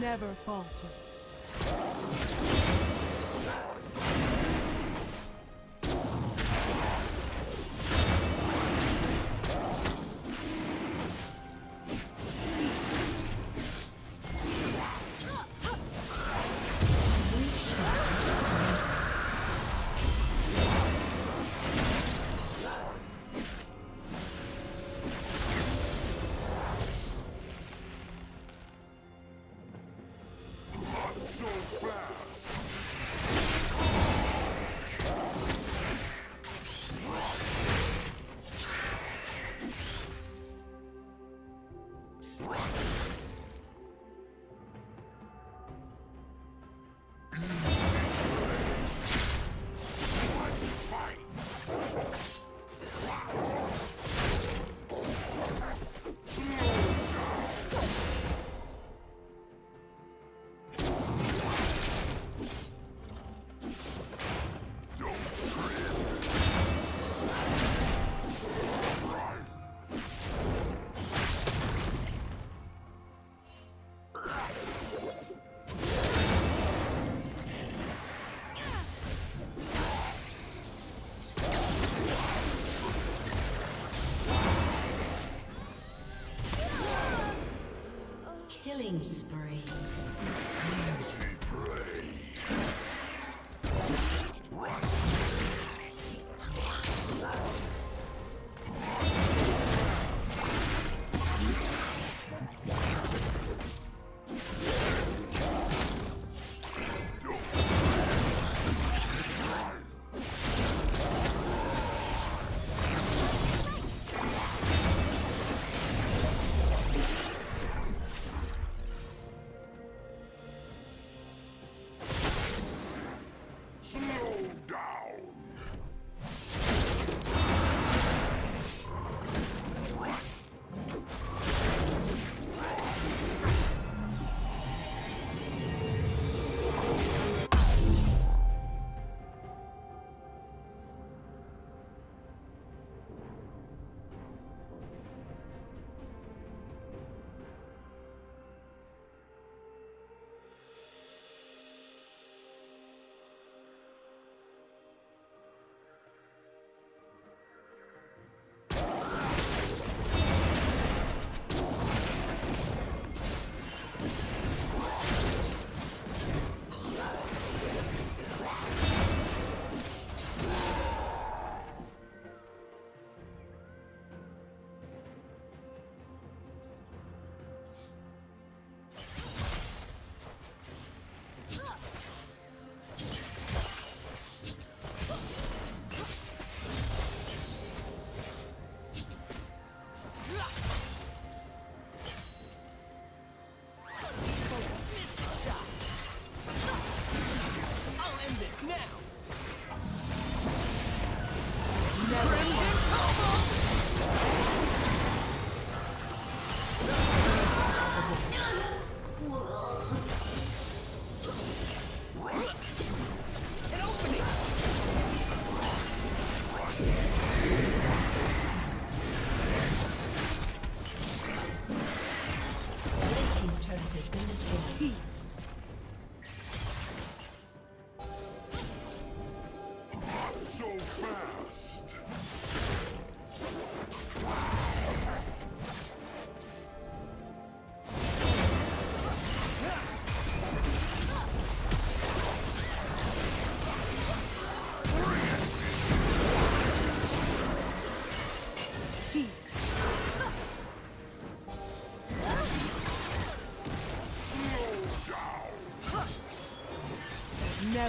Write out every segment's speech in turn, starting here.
Never falter. with. Killing spree.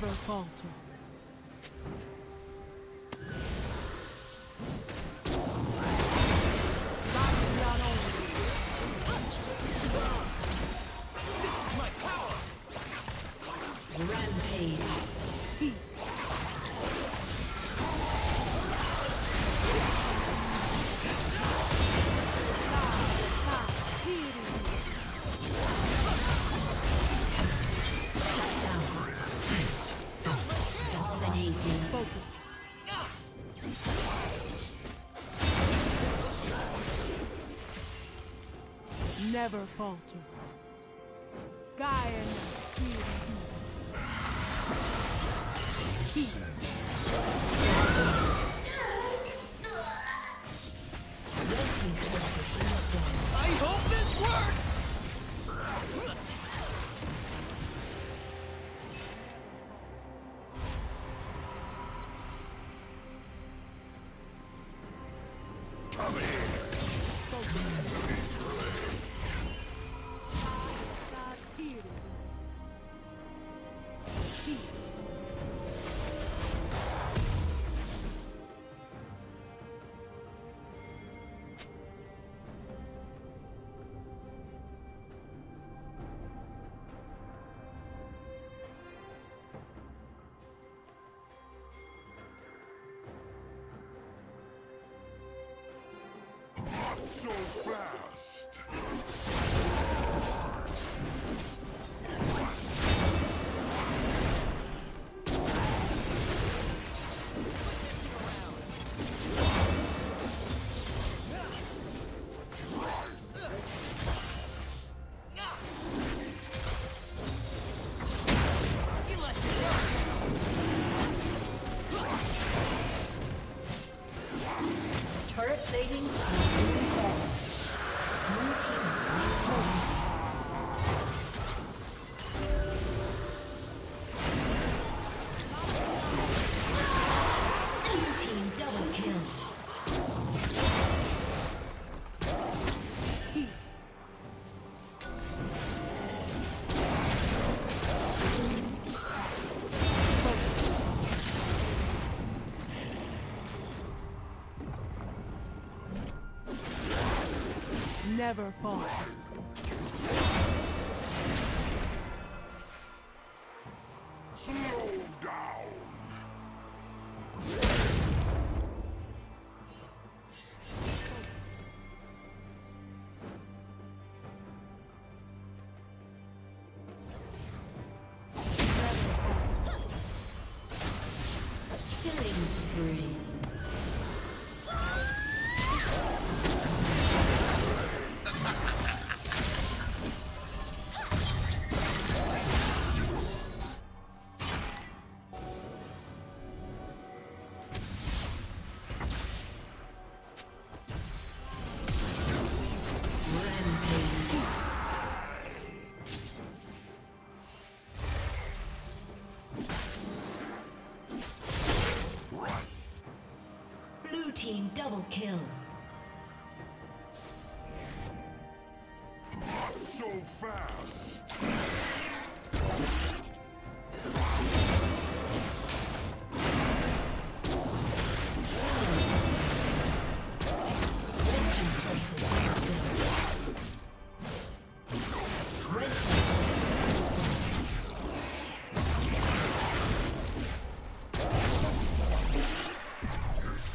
Never falter. Rampage. never falter. Gaia never fought. Slow down! Double kill. Not so fast!